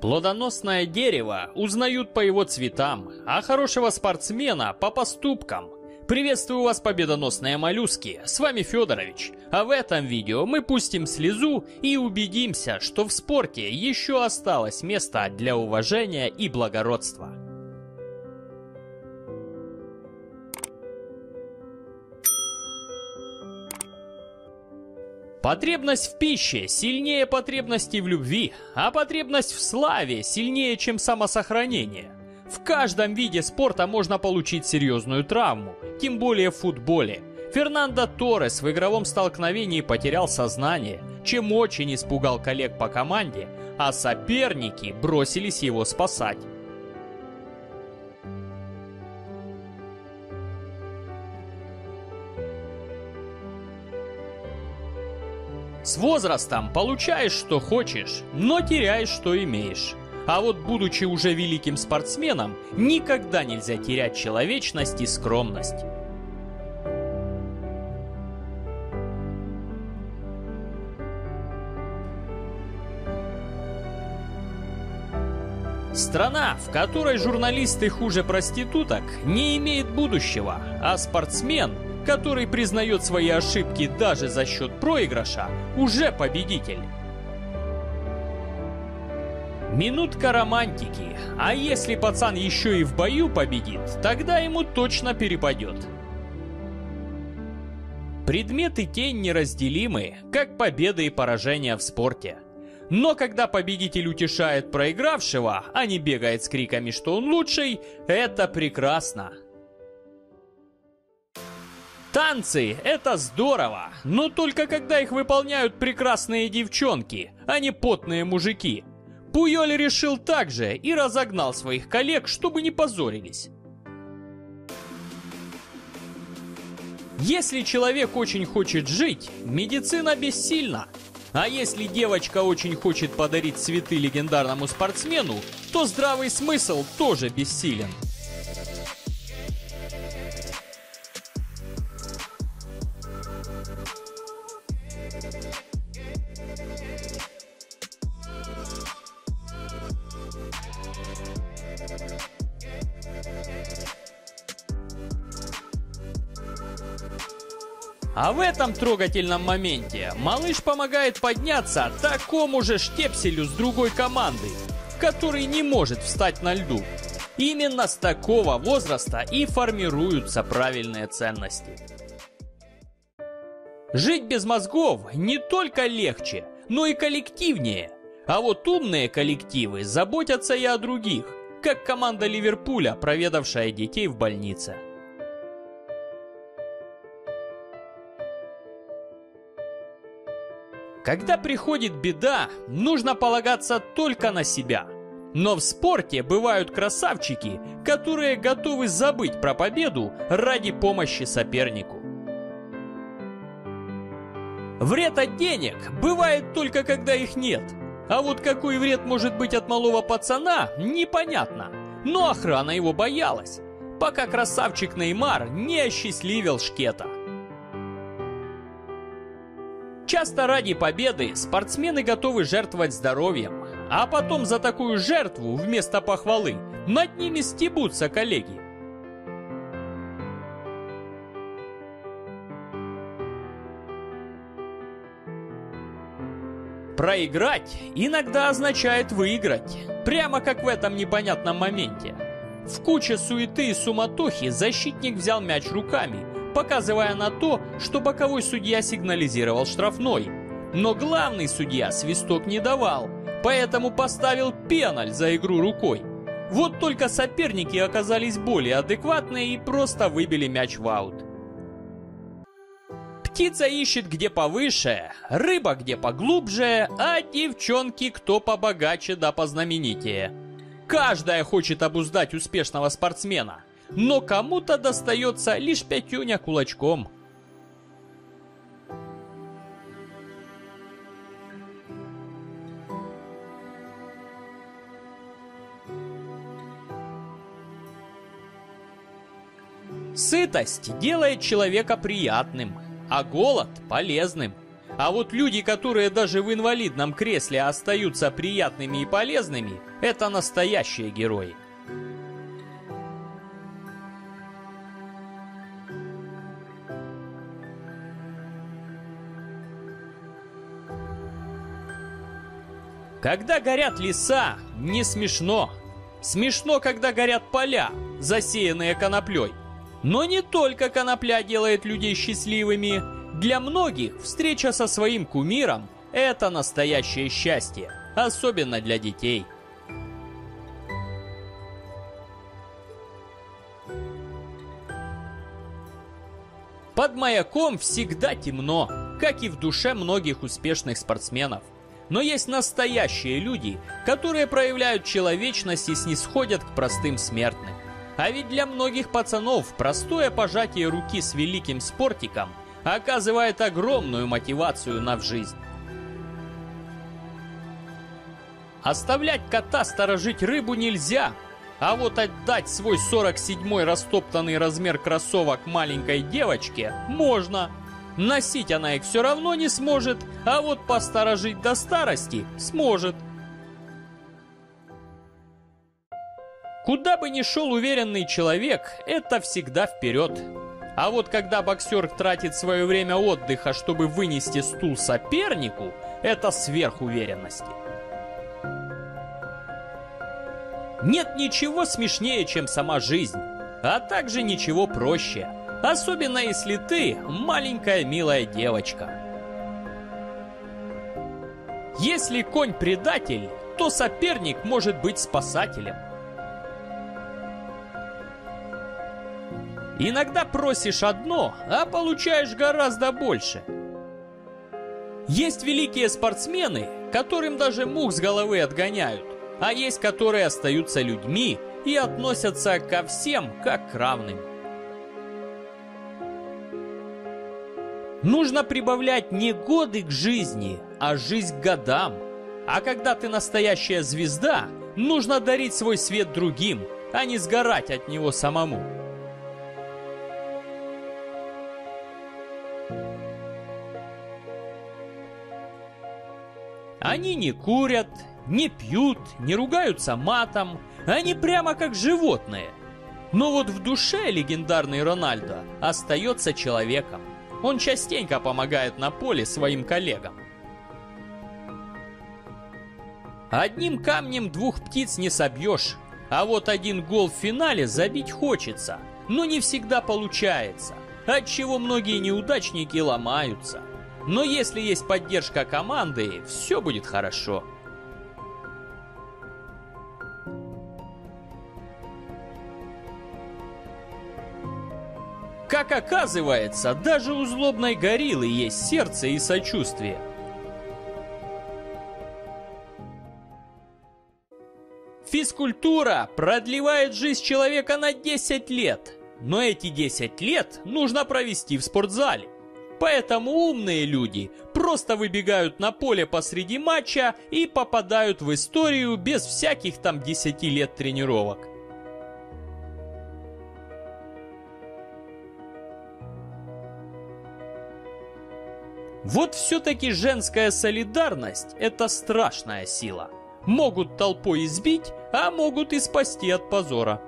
Плодоносное дерево узнают по его цветам, а хорошего спортсмена по поступкам. Приветствую вас, победоносные моллюски, с вами Федорович. А в этом видео мы пустим слезу и убедимся, что в спорте еще осталось место для уважения и благородства. Потребность в пище сильнее потребности в любви, а потребность в славе сильнее, чем самосохранение. В каждом виде спорта можно получить серьезную травму, тем более в футболе. Фернандо Торрес в игровом столкновении потерял сознание, чем очень испугал коллег по команде, а соперники бросились его спасать. С возрастом получаешь, что хочешь, но теряешь, что имеешь. А вот будучи уже великим спортсменом, никогда нельзя терять человечность и скромность. Страна, в которой журналисты хуже проституток, не имеет будущего, а спортсмен – который признает свои ошибки даже за счет проигрыша, уже победитель. Минутка романтики. А если пацан еще и в бою победит, тогда ему точно перепадет. Предмет и тень неразделимы, как победа и поражение в спорте. Но когда победитель утешает проигравшего, а не бегает с криками, что он лучший, это прекрасно. Танцы — это здорово, но только когда их выполняют прекрасные девчонки, а не потные мужики. Пуёль решил так же и разогнал своих коллег, чтобы не позорились. Если человек очень хочет жить, медицина бессильна. А если девочка очень хочет подарить цветы легендарному спортсмену, то здравый смысл тоже бессилен. А в этом трогательном моменте малыш помогает подняться такому же штепселю с другой команды, который не может встать на льду. Именно с такого возраста и формируются правильные ценности. Жить без мозгов не только легче, но и коллективнее. А вот умные коллективы заботятся и о других, как команда Ливерпуля, проведавшая детей в больнице. Когда приходит беда, нужно полагаться только на себя. Но в спорте бывают красавчики, которые готовы забыть про победу ради помощи сопернику. Вред от денег бывает только когда их нет. А вот какой вред может быть от малого пацана, непонятно. Но охрана его боялась, пока красавчик Неймар не осчастливил Шкета. Часто ради победы спортсмены готовы жертвовать здоровьем, а потом за такую жертву вместо похвалы над ними стебутся коллеги. Проиграть иногда означает выиграть, прямо как в этом непонятном моменте. В куче суеты и суматохи защитник взял мяч руками – показывая на то, что боковой судья сигнализировал штрафной. Но главный судья свисток не давал, поэтому поставил пеналь за игру рукой. Вот только соперники оказались более адекватные и просто выбили мяч в аут. Птица ищет где повыше, рыба где поглубже, а девчонки кто побогаче да познаменитее. Каждая хочет обуздать успешного спортсмена но кому-то достается лишь пятюня кулачком. Сытость делает человека приятным, а голод полезным. А вот люди, которые даже в инвалидном кресле остаются приятными и полезными, это настоящие герои. Когда горят леса, не смешно. Смешно, когда горят поля, засеянные коноплей. Но не только конопля делает людей счастливыми. Для многих встреча со своим кумиром – это настоящее счастье, особенно для детей. Под маяком всегда темно, как и в душе многих успешных спортсменов. Но есть настоящие люди, которые проявляют человечность и снисходят к простым смертным. А ведь для многих пацанов простое пожатие руки с великим спортиком оказывает огромную мотивацию на в жизнь. Оставлять кота сторожить рыбу нельзя, а вот отдать свой 47-й растоптанный размер кроссовок маленькой девочке можно – Носить она их все равно не сможет, а вот посторожить до старости сможет. Куда бы ни шел уверенный человек, это всегда вперед. А вот когда боксер тратит свое время отдыха, чтобы вынести стул сопернику, это сверхуверенности. Нет ничего смешнее, чем сама жизнь, а также ничего проще – Особенно если ты маленькая милая девочка. Если конь предатель, то соперник может быть спасателем. Иногда просишь одно, а получаешь гораздо больше. Есть великие спортсмены, которым даже мух с головы отгоняют, а есть, которые остаются людьми и относятся ко всем как к равным. Нужно прибавлять не годы к жизни, а жизнь к годам. А когда ты настоящая звезда, нужно дарить свой свет другим, а не сгорать от него самому. Они не курят, не пьют, не ругаются матом, они прямо как животные. Но вот в душе легендарный Рональдо остается человеком. Он частенько помогает на поле своим коллегам. Одним камнем двух птиц не собьешь, а вот один гол в финале забить хочется, но не всегда получается, отчего многие неудачники ломаются. Но если есть поддержка команды, все будет хорошо. Как оказывается, даже у злобной гориллы есть сердце и сочувствие. Физкультура продлевает жизнь человека на 10 лет, но эти 10 лет нужно провести в спортзале. Поэтому умные люди просто выбегают на поле посреди матча и попадают в историю без всяких там 10 лет тренировок. Вот все-таки женская солидарность – это страшная сила. Могут толпой избить, а могут и спасти от позора.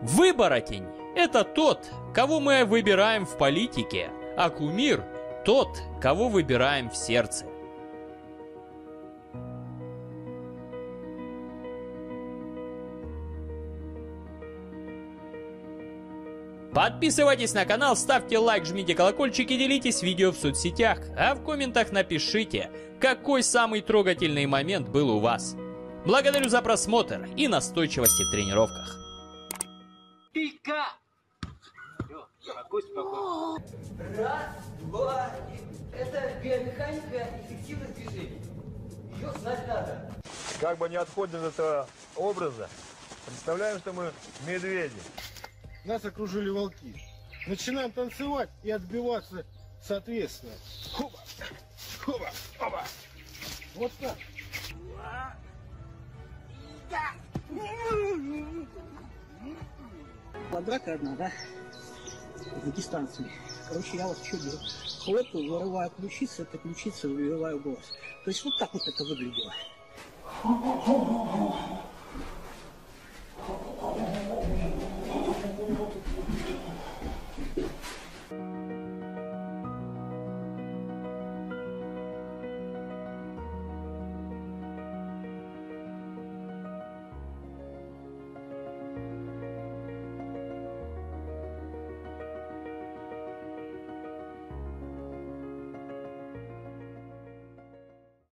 Выборотень – это тот, кого мы выбираем в политике, а кумир – тот, кого выбираем в сердце. Подписывайтесь на канал, ставьте лайк, жмите колокольчик и делитесь видео в соцсетях. А в комментах напишите, какой самый трогательный момент был у вас. Благодарю за просмотр и настойчивости в тренировках. Пика! Раз, два, это биомеханика эффективных движений. Ее знать надо. Как бы не отходим от этого образа, представляем, что мы медведи. Нас окружили волки. Начинаем танцевать и отбиваться соответственно. Хоба, хоба, хоба. Вот так. Драка одна, да? Дистанции. Короче, я вот что делаю? Хлопаю, вырываю ключицу, этой ключицы выбиваю голос. То есть вот так вот это выглядело.